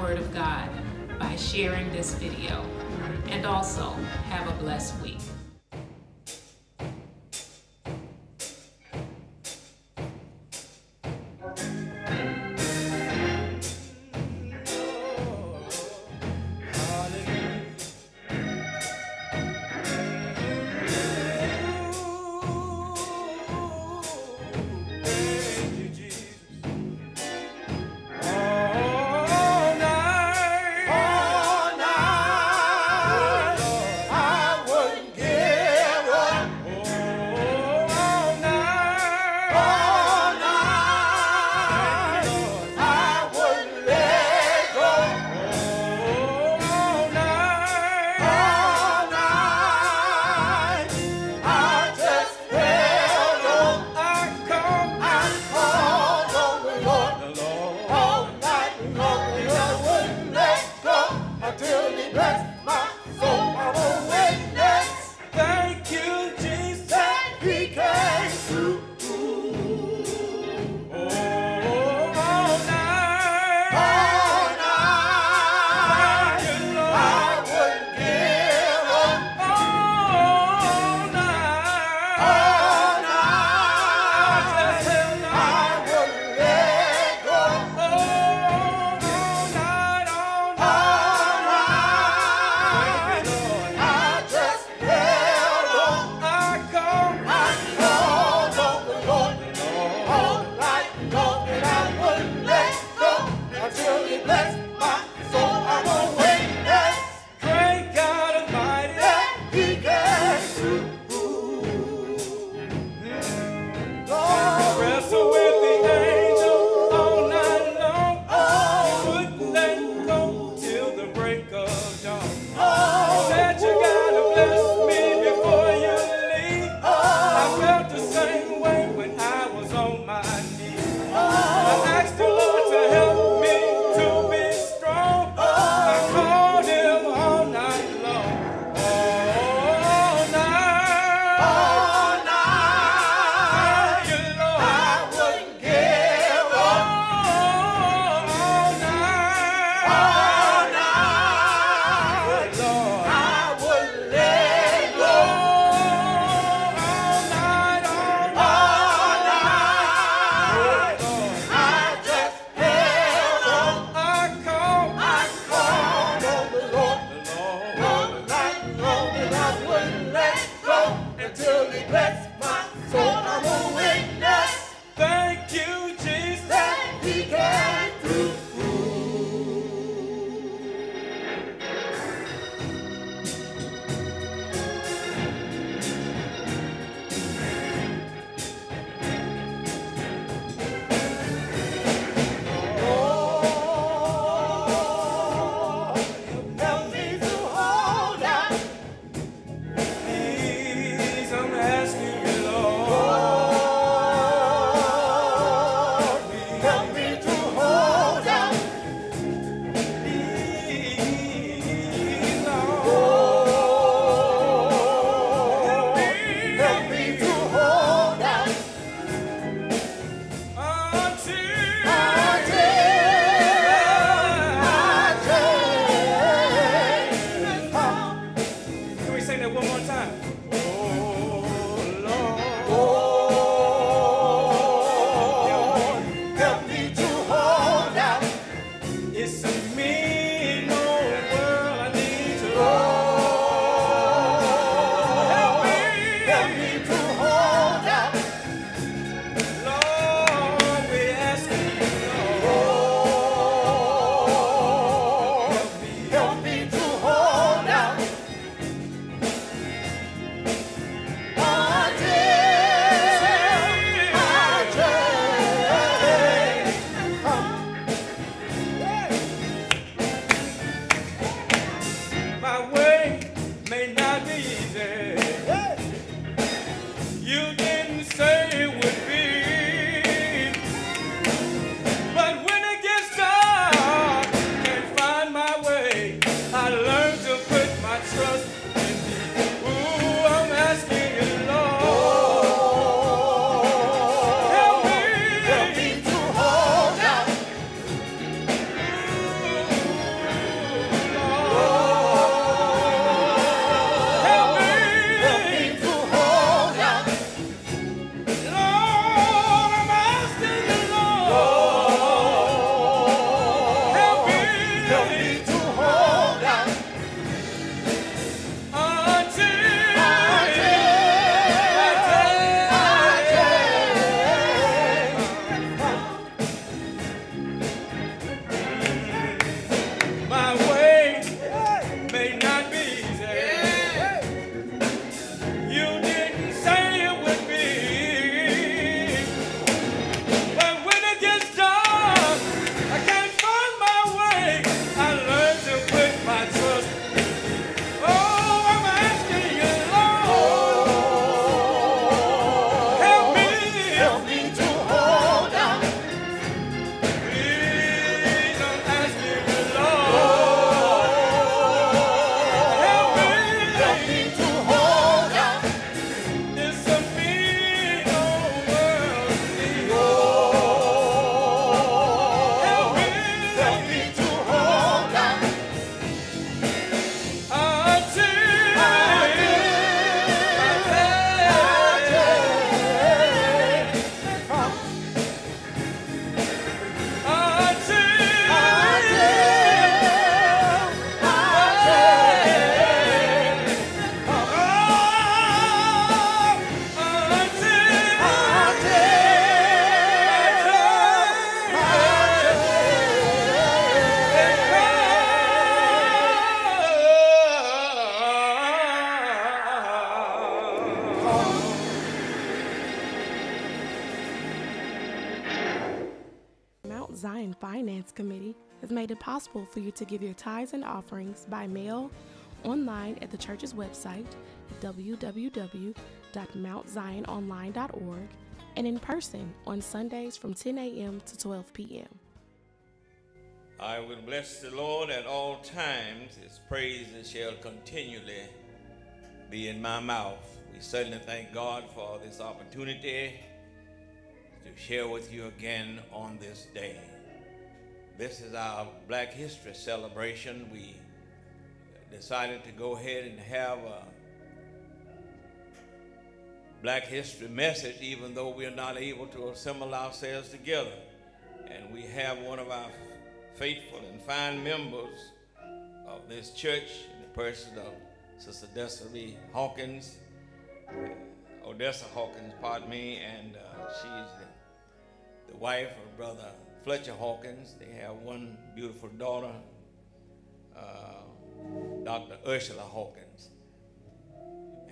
word of God by sharing this video. Possible for you to give your tithes and offerings by mail, online at the church's website www.mountziononline.org, and in person on Sundays from 10 a.m. to 12 p.m. I will bless the Lord at all times. His praises shall continually be in my mouth. We certainly thank God for this opportunity to share with you again on this day. This is our Black History celebration. We decided to go ahead and have a Black History message, even though we're not able to assemble ourselves together. And we have one of our faithful and fine members of this church in the person of Sister Desiree Hawkins, Odessa Hawkins, pardon me, and uh, she's the, the wife of Brother Fletcher Hawkins. They have one beautiful daughter, uh, Dr. Ursula Hawkins.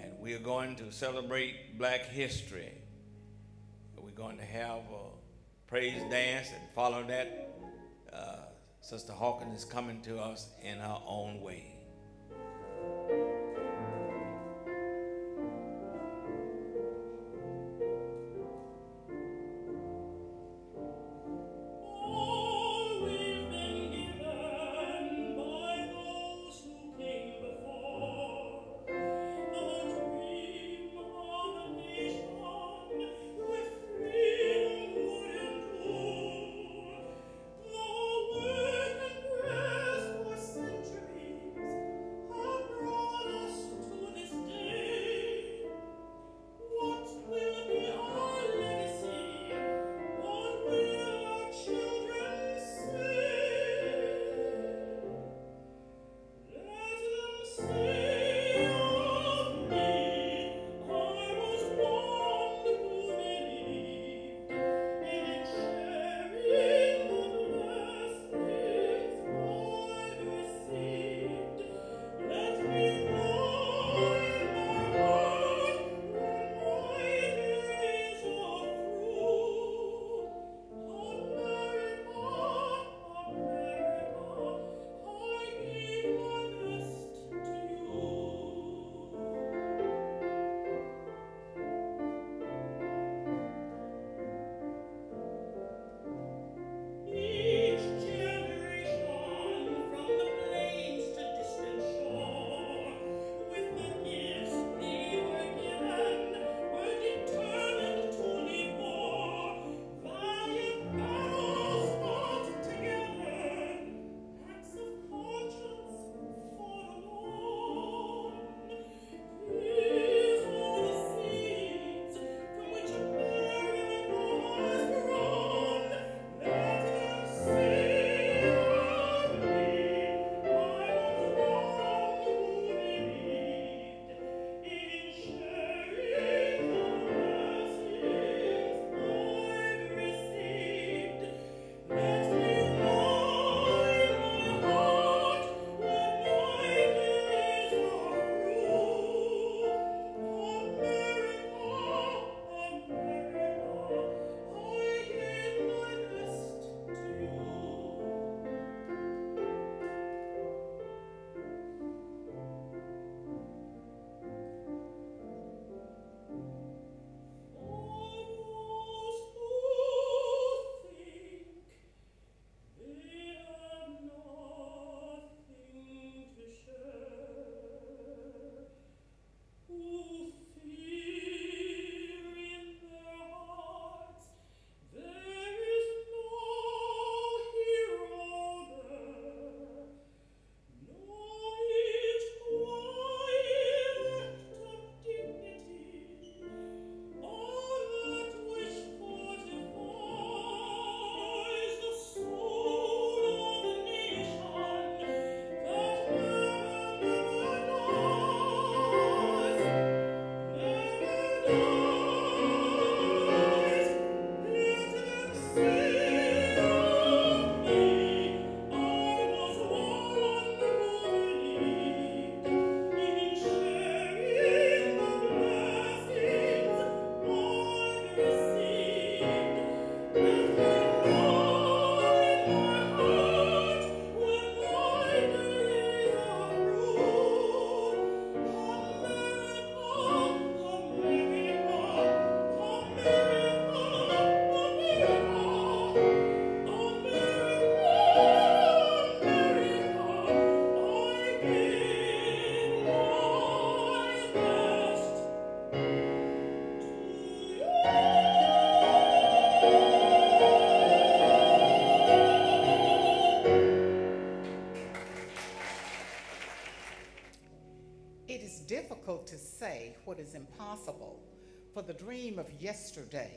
And we are going to celebrate Black History. We're going to have a praise dance and follow that. Uh, Sister Hawkins is coming to us in her own way. It is difficult to say what is impossible, for the dream of yesterday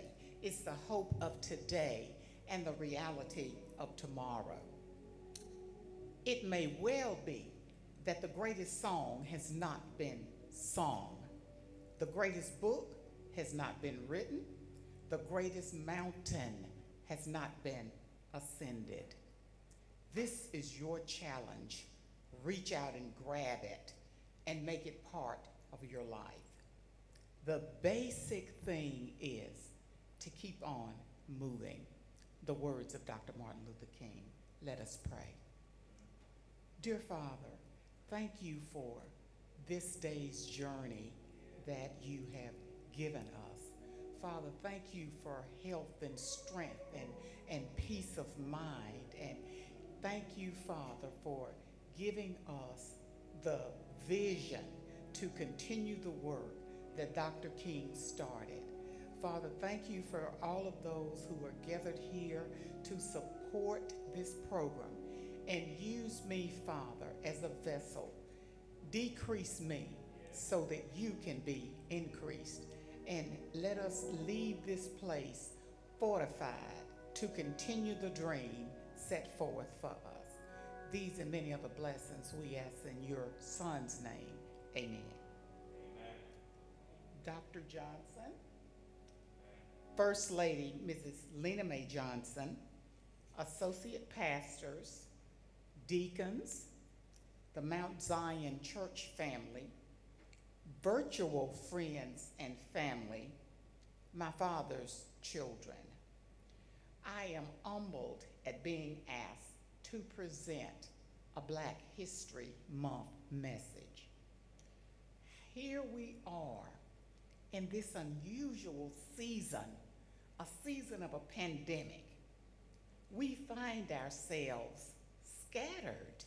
is the hope of today and the reality of tomorrow. It may well be that the greatest song has not been sung, the greatest book has not been written, the greatest mountain has not been ascended. This is your challenge. Reach out and grab it and make it part of your life. The basic thing is to keep on moving. The words of Dr. Martin Luther King. Let us pray. Dear Father, thank you for this day's journey that you have given us. Father, thank you for health and strength and, and peace of mind. And thank you, Father, for giving us the vision to continue the work that Dr. King started. Father, thank you for all of those who are gathered here to support this program and use me, Father, as a vessel. Decrease me so that you can be increased. And let us leave this place fortified to continue the dream set forth for us. These and many other blessings we ask in your Son's name. Amen. Amen. Dr. Johnson. First Lady Mrs. Lena Mae Johnson, Associate Pastors, Deacons, the Mount Zion Church family, virtual friends and family, my father's children. I am humbled at being asked to present a Black History Month message. Here we are in this unusual season a season of a pandemic, we find ourselves scattered,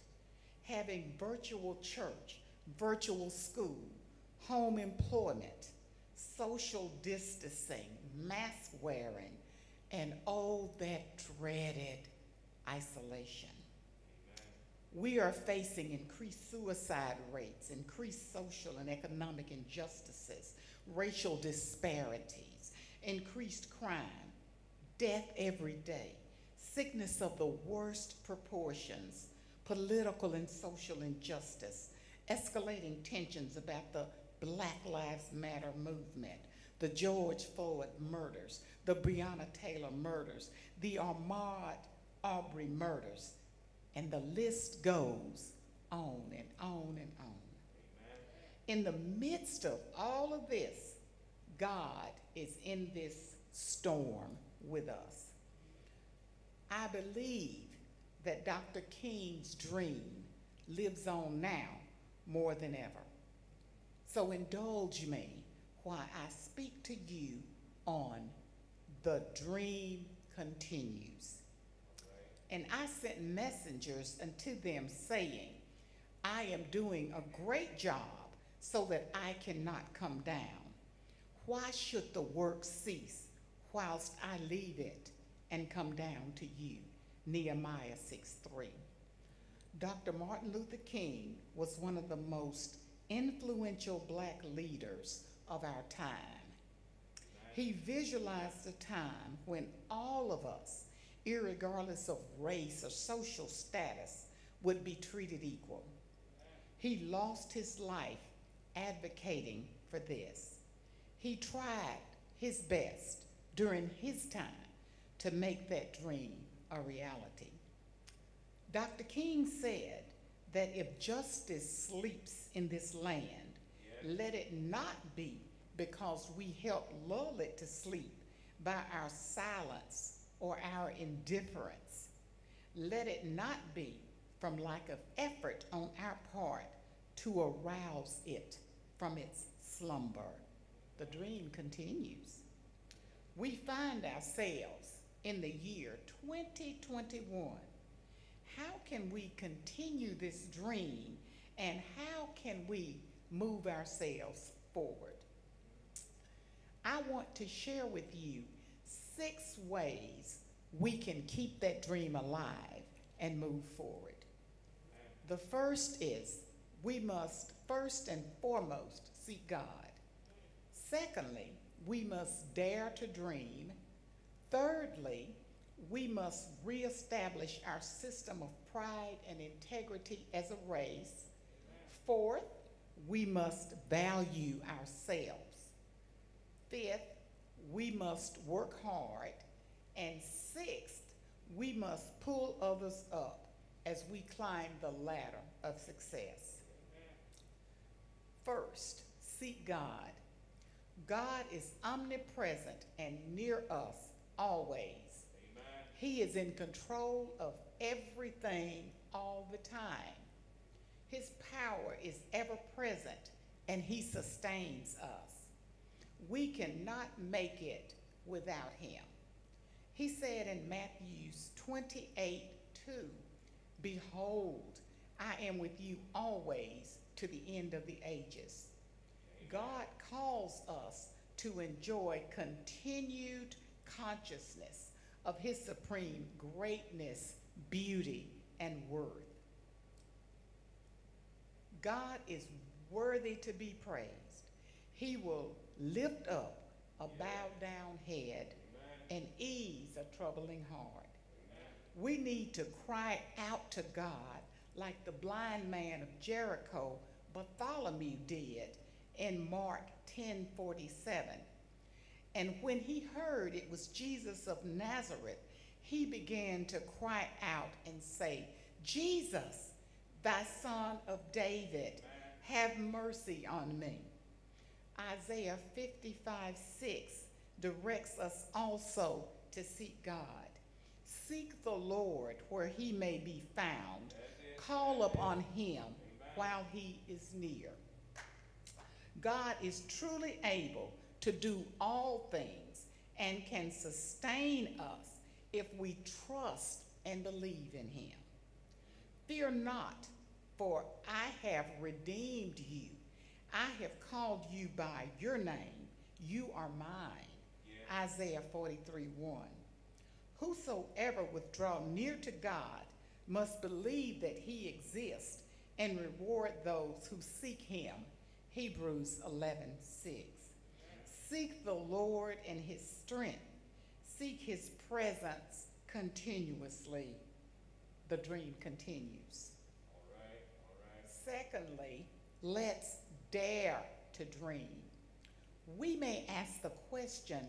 having virtual church, virtual school, home employment, social distancing, mask wearing, and all that dreaded isolation. We are facing increased suicide rates, increased social and economic injustices, racial disparities increased crime, death every day, sickness of the worst proportions, political and social injustice, escalating tensions about the Black Lives Matter movement, the George Floyd murders, the Breonna Taylor murders, the Ahmaud Arbery murders, and the list goes on and on and on. Amen. In the midst of all of this, God is in this storm with us. I believe that Dr. King's dream lives on now more than ever. So indulge me while I speak to you on the dream continues. And I sent messengers unto them saying, I am doing a great job so that I cannot come down. Why should the work cease whilst I leave it and come down to you? Nehemiah 6 3. Dr. Martin Luther King was one of the most influential black leaders of our time. He visualized a time when all of us, regardless of race or social status, would be treated equal. He lost his life advocating for this. He tried his best during his time to make that dream a reality. Dr. King said that if justice sleeps in this land, yes. let it not be because we help lull it to sleep by our silence or our indifference. Let it not be from lack of effort on our part to arouse it from its slumber the dream continues. We find ourselves in the year 2021. How can we continue this dream and how can we move ourselves forward? I want to share with you six ways we can keep that dream alive and move forward. The first is we must first and foremost seek God. Secondly, we must dare to dream. Thirdly, we must reestablish our system of pride and integrity as a race. Fourth, we must value ourselves. Fifth, we must work hard. And sixth, we must pull others up as we climb the ladder of success. First, seek God. God is omnipresent and near us always. He is in control of everything all the time. His power is ever present and he sustains us. We cannot make it without him. He said in Matthew 28 2, Behold, I am with you always to the end of the ages. God calls us to enjoy continued consciousness of his supreme greatness, beauty, and worth. God is worthy to be praised. He will lift up a bowed down head and ease a troubling heart. We need to cry out to God like the blind man of Jericho, Bartholomew did in Mark 10:47. And when he heard it was Jesus of Nazareth, he began to cry out and say, Jesus, thy son of David, have mercy on me. Isaiah 55 6 directs us also to seek God. Seek the Lord where he may be found. Call upon him while he is near. God is truly able to do all things and can sustain us if we trust and believe in him. Fear not, for I have redeemed you. I have called you by your name. You are mine. Yeah. Isaiah 43 1. Whosoever withdraw near to God must believe that he exists and reward those who seek him. Hebrews 11 6. Seek the Lord and his strength. Seek his presence continuously. The dream continues. All right, all right. Secondly, let's dare to dream. We may ask the question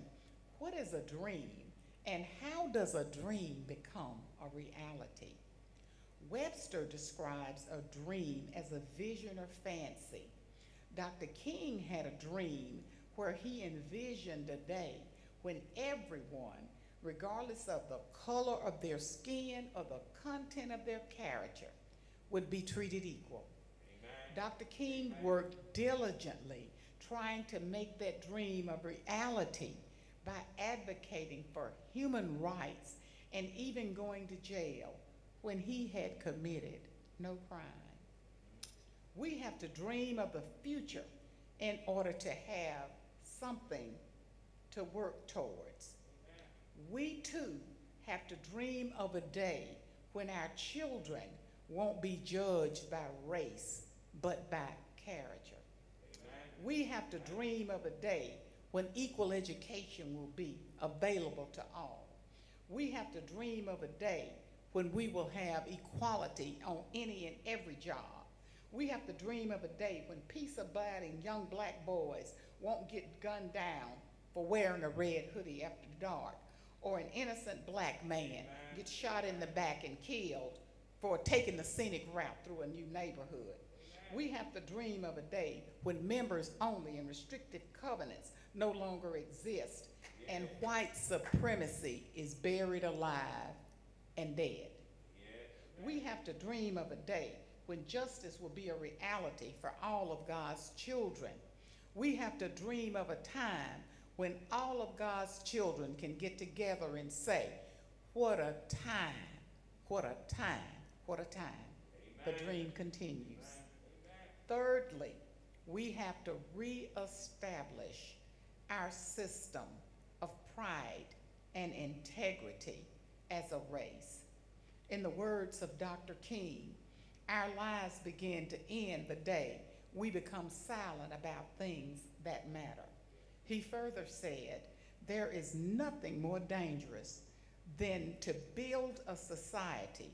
what is a dream and how does a dream become a reality? Webster describes a dream as a vision or fancy. Dr. King had a dream where he envisioned a day when everyone, regardless of the color of their skin or the content of their character, would be treated equal. Dr. King worked diligently trying to make that dream a reality by advocating for human rights and even going to jail when he had committed no crime. We have to dream of the future in order to have something to work towards. We too have to dream of a day when our children won't be judged by race, but by character. Amen. We have to dream of a day when equal education will be available to all. We have to dream of a day when we will have equality on any and every job. We have to dream of a day when peace abiding young black boys won't get gunned down for wearing a red hoodie after dark, or an innocent black man gets shot in the back and killed for taking the scenic route through a new neighborhood. We have to dream of a day when members only and restricted covenants no longer exist yeah. and white supremacy is buried alive and dead. Yeah. We have to dream of a day when justice will be a reality for all of God's children we have to dream of a time when all of God's children can get together and say, What a time, what a time, what a time. Amen. The dream continues. Amen. Thirdly, we have to reestablish our system of pride and integrity as a race. In the words of Dr. King, our lives begin to end the day we become silent about things that matter. He further said, There is nothing more dangerous than to build a society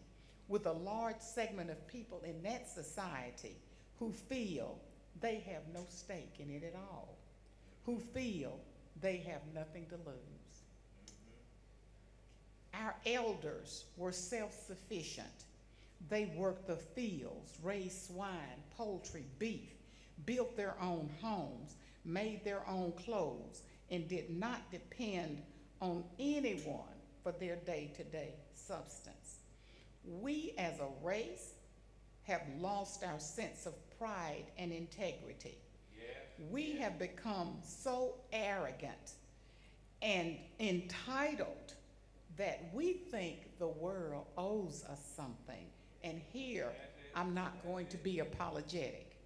with a large segment of people in that society who feel they have no stake in it at all, who feel they have nothing to lose. Our elders were self sufficient. They worked the fields, raised swine, poultry, beef, built their own homes, made their own clothes, and did not depend on anyone for their day to day substance. We as a race have lost our sense of pride and integrity. We have become so arrogant and entitled that we think the world owes us something. And here, I'm not going to be apologetic.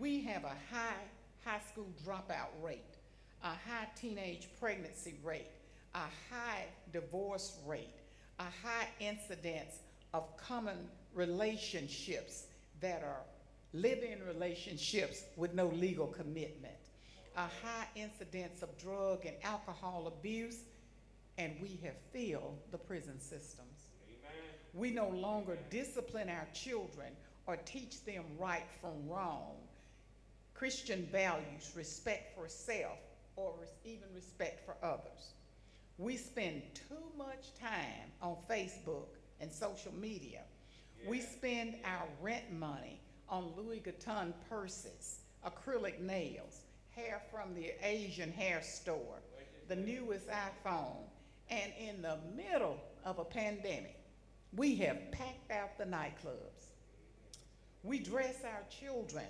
We have a high high school dropout rate, a high teenage pregnancy rate, a high divorce rate, a high incidence of common relationships that are live-in relationships with no legal commitment, a high incidence of drug and alcohol abuse, and we have filled the prison systems. Amen. We no longer discipline our children or teach them right from wrong. Christian values, respect for self, or even respect for others. We spend too much time on Facebook and social media. Yeah. We spend our rent money on Louis Vuitton purses, acrylic nails, hair from the Asian hair store, the newest iPhone, and in the middle of a pandemic, we have packed out the nightclubs. We dress our children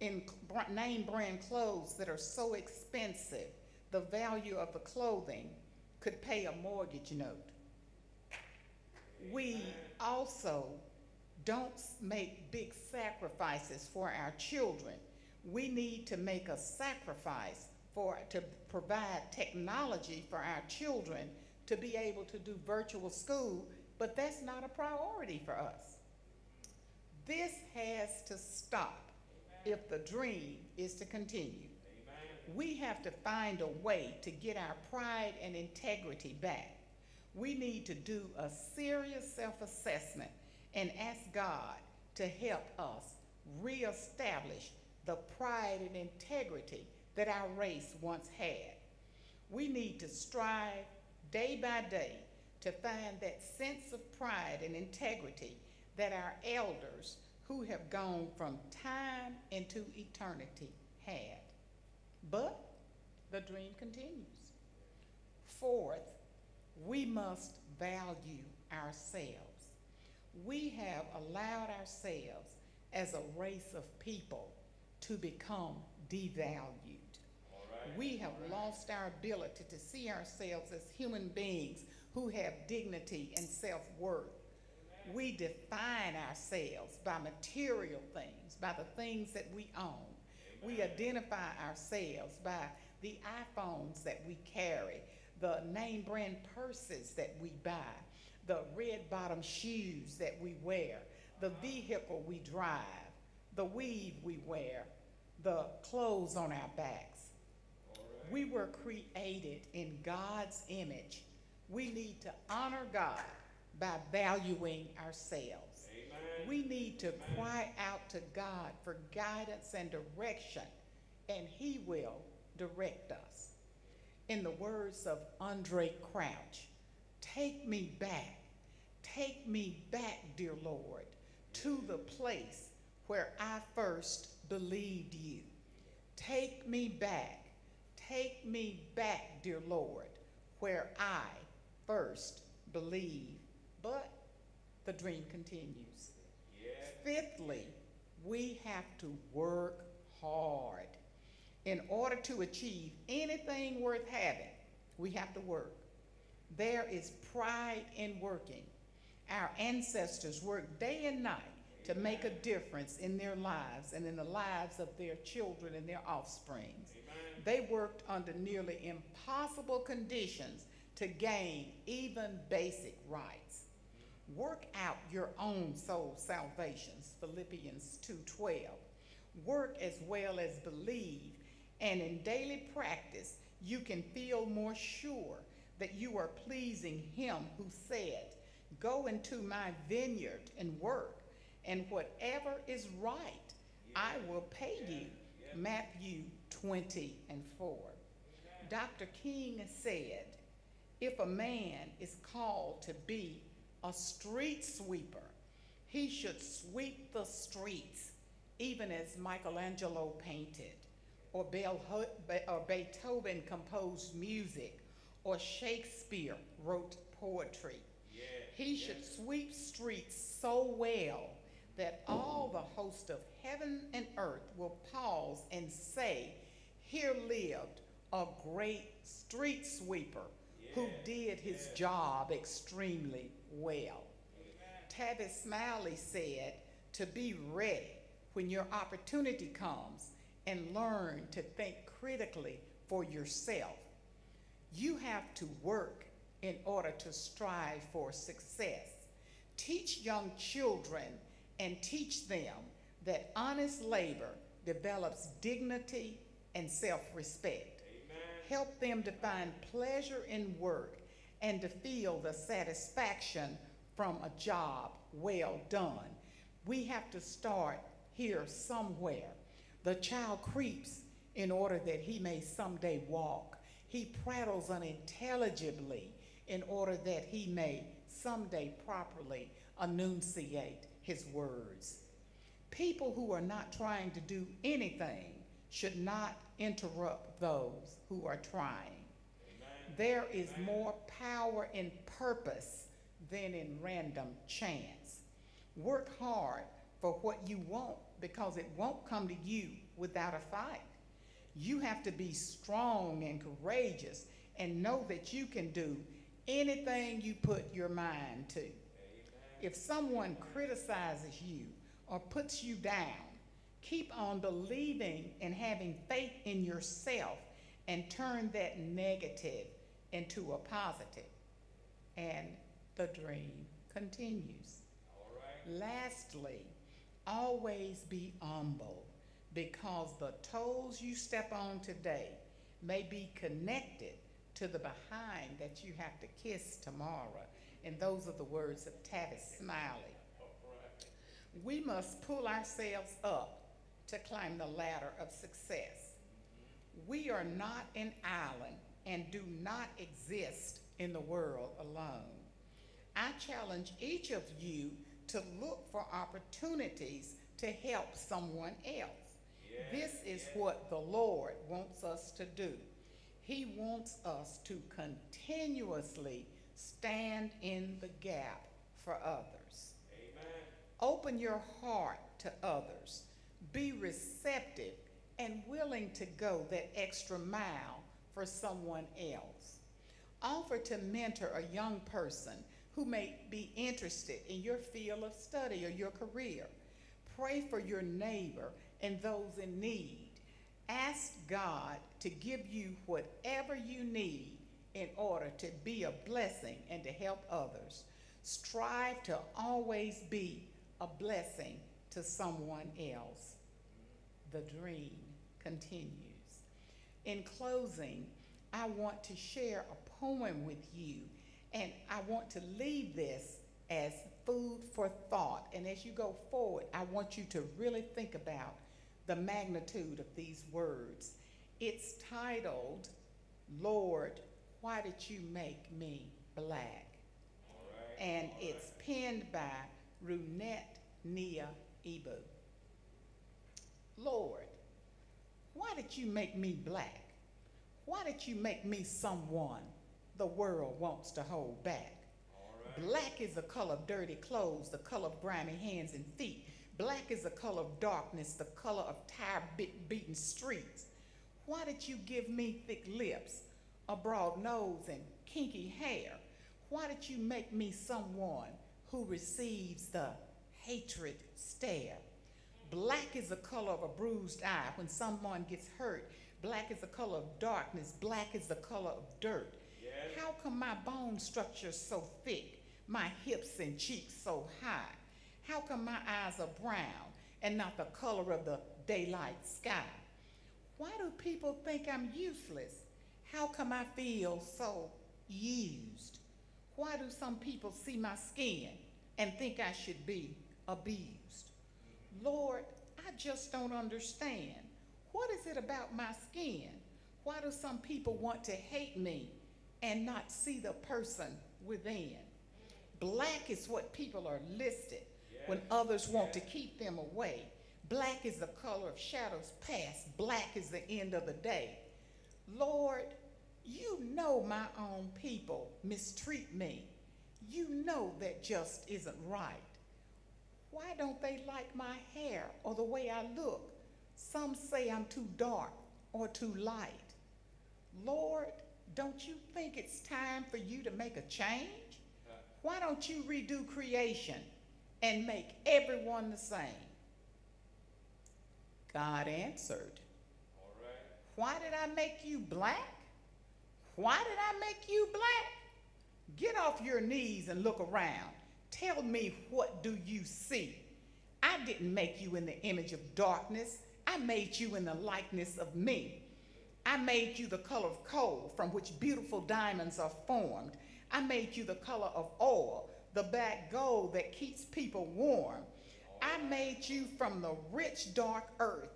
in name brand clothes that are so expensive, the value of the clothing could pay a mortgage note. We also don't make big sacrifices for our children. We need to make a sacrifice for to provide technology for our children to be able to do virtual school, but that's not a priority for us. This has to stop if the dream is to continue. We have to find a way to get our pride and integrity back. We need to do a serious self assessment and ask God to help us reestablish the pride and integrity that our race once had. We need to strive day by day to find that sense of pride and integrity that our elders who have gone from time into eternity had. But the dream continues. Fourth, we must value ourselves. We have allowed ourselves as a race of people to become devalued. We have lost our ability to see ourselves as human beings who have dignity and self worth. We define ourselves by material things, by the things that we own. We identify ourselves by the iPhones that we carry, the name brand purses that we buy, the red bottom shoes that we wear, the vehicle we drive, the weave we wear, the clothes on our backs. We were created in God's image. We need to honor God by valuing ourselves. Amen. We need to Amen. cry out to God for guidance and direction, and He will direct us. In the words of Andraé Crouch, take me back, take me back, dear Lord, to the place where I first believed you. Take me back Take me back, dear Lord, where I first believed. But the dream continues. Fifthly, we have to work hard. In order to achieve anything worth having, we have to work. There is pride in working. Our ancestors worked day and night to make a difference in their lives and in the lives of their children and their offspring. they worked under nearly impossible conditions to gain even basic rights. Work out your own soul salvations, Philippians 2:12. Work as well as believe, and in daily practice you can feel more sure that you are pleasing him who said, Go into my vineyard and work, and whatever is right, I will pay you. Matthew 20 and 4. Dr. King said, if a man is called to be a street sweeper, he should sweep the streets, even as Michelangelo painted, or, or Beethoven composed music, or Shakespeare wrote poetry. Yeah, he yeah. should sweep streets so well that all the host of heaven and earth will pause and say, Here lived a great street sweeper who did his job extremely well. Tavis Smiley said, to be ready when your opportunity comes and learn to think critically for yourself. You have to work in order to strive for success. Teach young children and teach them that honest labor develops dignity and self respect. Help them to find pleasure in work and to feel the satisfaction from a job well done. We have to start here somewhere. The child creeps in order that he may someday walk. He prattles unintelligibly in order that he may someday properly enunciate his words. People who are not trying to do anything should not interrupt those who are trying. Amen. There is Amen. more power in purpose than in random chance. Work hard for what you want because it won't come to you without a fight. You have to be strong and courageous and know that you can do anything you put your mind to. Amen. If someone criticizes you or puts you down, keep on believing and having faith in yourself and turn that negative into a positive. And the dream continues. Lastly, always be humble because the toes you step on today may be connected to the behind that you have to kiss tomorrow. And those are the words of Tavis Smiley. We must pull ourselves up to climb the ladder of success. We are not an island and do not exist in the world alone. I challenge each of you to look for opportunities to help someone else. This is what the Lord wants us to do. He wants us to continuously stand in the gap for others. Amen. Open your heart to others be receptive and willing to go that extra mile for someone else. Offer to mentor a young person who may be interested in your field of study or your career. Pray for your neighbor and those in need. Ask God to give you whatever you need in order to be a blessing and to help others. Strive to always be a blessing to someone else the dream continues. In closing, I want to share a poem with you, and I want to leave this as food for thought. And as you go forward, I want you to really think about the magnitude of these words. It's titled, Lord, Why Did You Make Me Black? And it's penned by RuNett Nia Ebo. Lord, why did you make me black? Why did you make me someone the world wants to hold back? Black is the color of dirty clothes, the color of grimy hands and feet. Black is the color of darkness, the color of tire beaten streets. Why did you give me thick lips, a broad nose, and kinky hair? Why did you make me someone who receives the hatred stare? Black is the color of a bruised eye. When someone gets hurt, black is the color of darkness. Black is the color of dirt. Yes. How come my bone structure is so thick? my hips and cheeks so high? How come my eyes are brown and not the color of the daylight sky? Why do people think I'm useless? How come I feel so used? Why do some people see my skin and think I should be abused? Lord, I just don't understand. What is it about my skin? Why do some people want to hate me and not see the person within? Black is what people are listed when others want to keep them away. Black is the color of shadows past. Black is the end of the day. Lord, you know my own people mistreat me. You know that just isn't right. Why don't they like my hair or the way I look? Some say I'm too dark or too light. Lord, don't you think it's time for you to make a change? Why don't you redo creation and make everyone the same? God answered, Why did I make you black? Why did I make you black? Get off your knees and look around. Tell me what do you see? I didn't make you in the image of darkness. I made you in the likeness of me. I made you the color of coal from which beautiful diamonds are formed. I made you the color of oil, the black gold that keeps people warm. I made you from the rich dark earth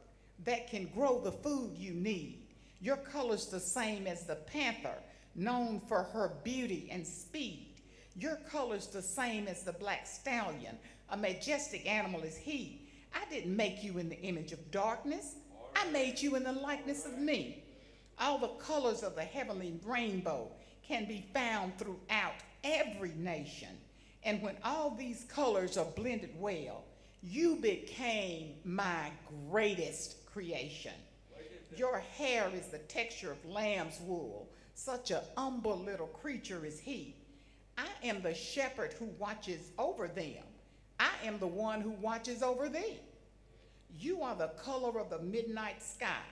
that can grow the food you need. Your color's the same as the panther, known for her beauty and speed. Your color's the same as the black stallion, a majestic animal is he. I didn't make you in the image of darkness. I made you in the likeness of me. All the colors of the heavenly rainbow can be found throughout every nation. And when all these colors are blended well, you became my greatest creation. Your hair is the texture of lamb's wool. Such a humble little creature is he. I am the shepherd who watches over them. I am the one who watches over thee. You are the color of the midnight sky.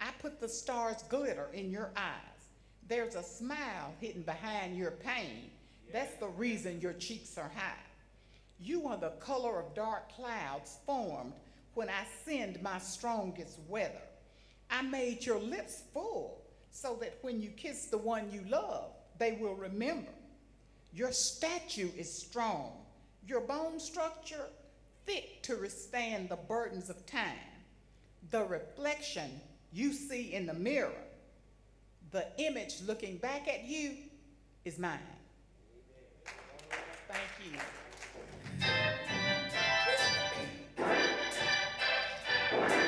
I put the stars glitter in your eyes. There's a smile hidden behind your pain. That's the reason your cheeks are high. You are the color of dark clouds formed when I send my strongest weather. I made your lips full so that when you kiss the one you love, they will remember. Your statue is strong, your bone structure thick to withstand the burdens of time. The reflection you see in the mirror, the image looking back at you is mine. Thank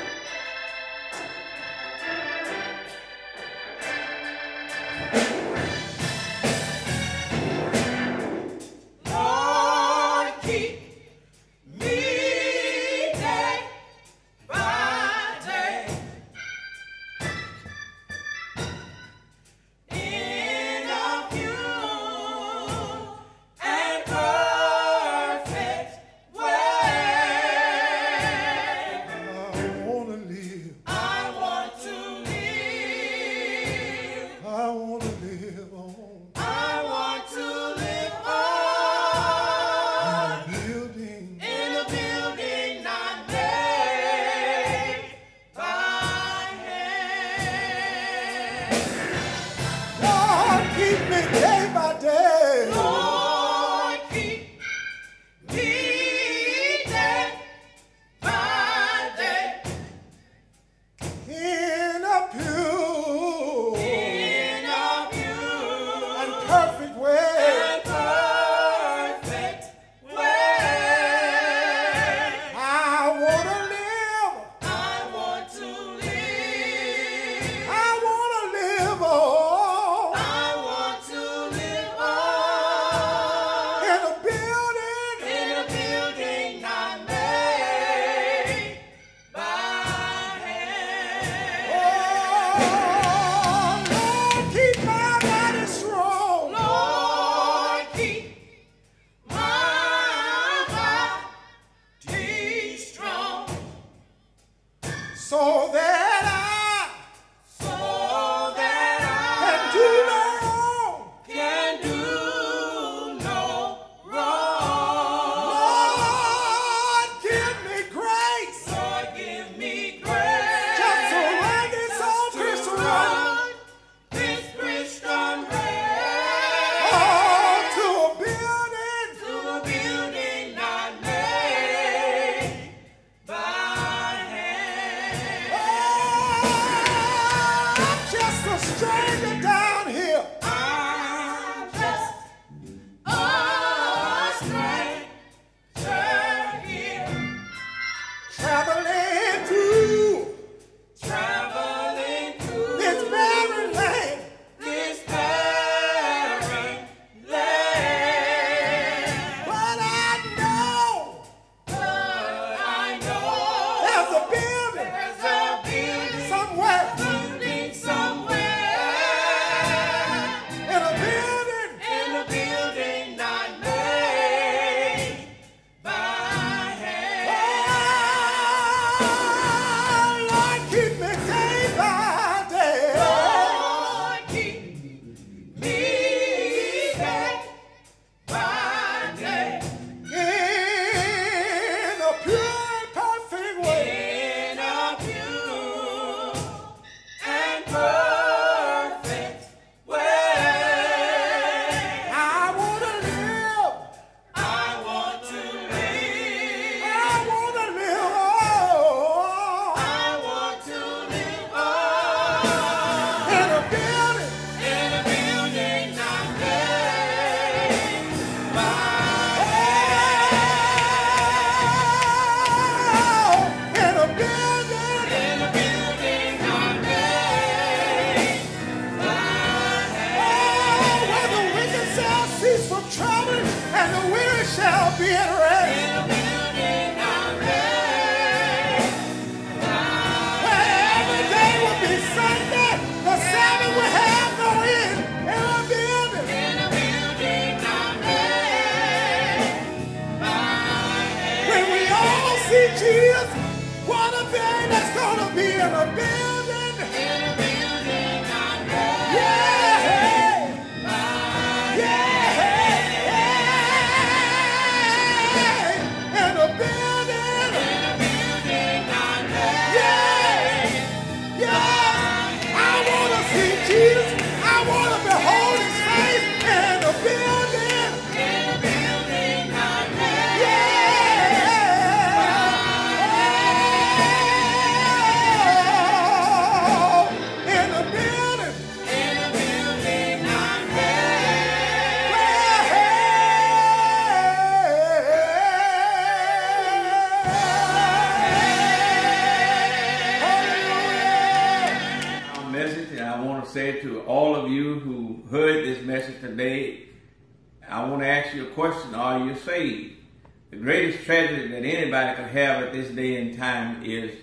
tragedy that anybody could have at this day and time is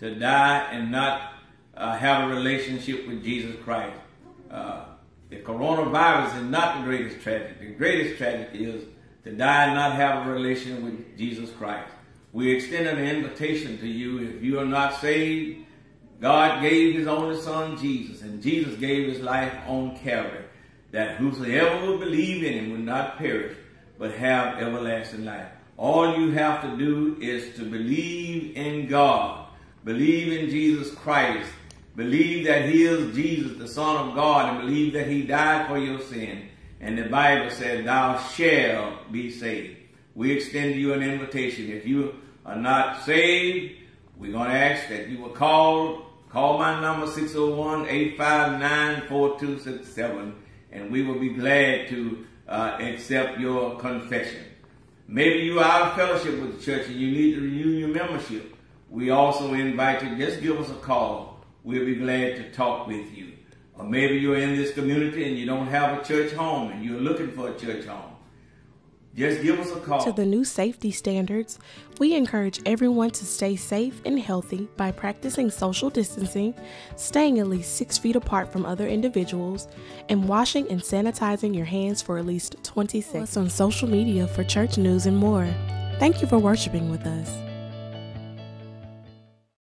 to die and not uh, have a relationship with Jesus Christ. Uh, the coronavirus is not the greatest tragedy. The greatest tragedy is to die and not have a relation with Jesus Christ. We extend an invitation to you if you are not saved, God gave his only son Jesus, and Jesus gave his life on Calvary, that whosoever will believe in him will not perish, but have everlasting life. All you have to do is to believe in God, believe in Jesus Christ, believe that he is Jesus, the Son of God, and believe that he died for your sin. And the Bible said, thou shalt be saved. We extend you an invitation. If you are not saved, we're going to ask that you will call, call my number 601-859-4267 and we will be glad to uh, accept your confession. Maybe you are out of fellowship with the church and you need to renew your membership. We also invite you, just give us a call. We'll be glad to talk with you. Or maybe you're in this community and you don't have a church home and you're looking for a church home. Just give us a call. To the new safety standards, we encourage everyone to stay safe and healthy by practicing social distancing, staying at least six feet apart from other individuals, and washing and sanitizing your hands for at least 20 seconds. on social media for church news and more. Thank you for worshiping with us.